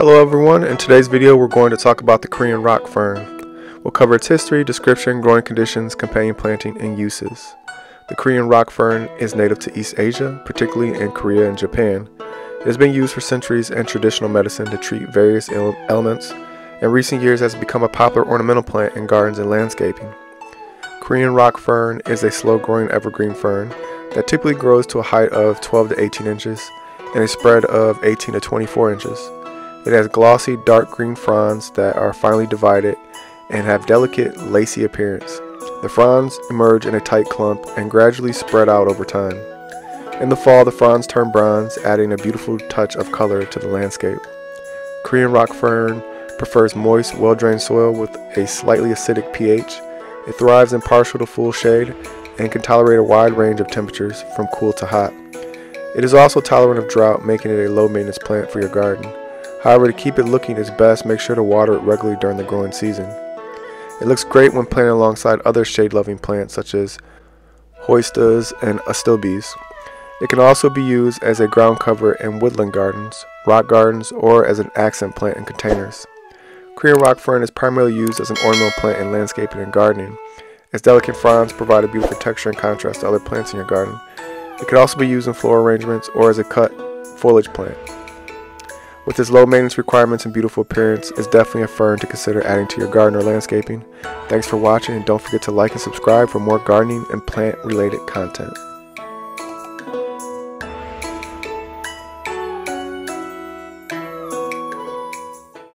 Hello everyone, in today's video we're going to talk about the Korean rock fern. We'll cover its history, description, growing conditions, companion planting, and uses. The Korean rock fern is native to East Asia, particularly in Korea and Japan. It has been used for centuries in traditional medicine to treat various ailments. In recent years has become a popular ornamental plant in gardens and landscaping. Korean rock fern is a slow-growing evergreen fern that typically grows to a height of 12 to 18 inches and a spread of 18 to 24 inches. It has glossy dark green fronds that are finely divided and have delicate lacy appearance. The fronds emerge in a tight clump and gradually spread out over time. In the fall, the fronds turn bronze, adding a beautiful touch of color to the landscape. Korean rock fern prefers moist, well-drained soil with a slightly acidic pH. It thrives in partial to full shade and can tolerate a wide range of temperatures from cool to hot. It is also tolerant of drought, making it a low maintenance plant for your garden. However, to keep it looking its best, make sure to water it regularly during the growing season. It looks great when planted alongside other shade-loving plants such as hostas and astilbes. It can also be used as a ground cover in woodland gardens, rock gardens, or as an accent plant in containers. Korean rock fern is primarily used as an ornamental plant in landscaping and gardening. Its delicate fronds provide a beautiful texture and contrast to other plants in your garden. It can also be used in floral arrangements or as a cut foliage plant. With its low maintenance requirements and beautiful appearance, it's definitely a fern to consider adding to your garden or landscaping. Thanks for watching and don't forget to like and subscribe for more gardening and plant related content.